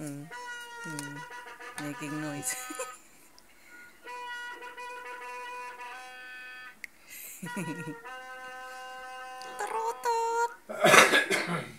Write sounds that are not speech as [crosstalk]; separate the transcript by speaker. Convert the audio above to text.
Speaker 1: mm. Mm. Making noise. Terutut. [laughs]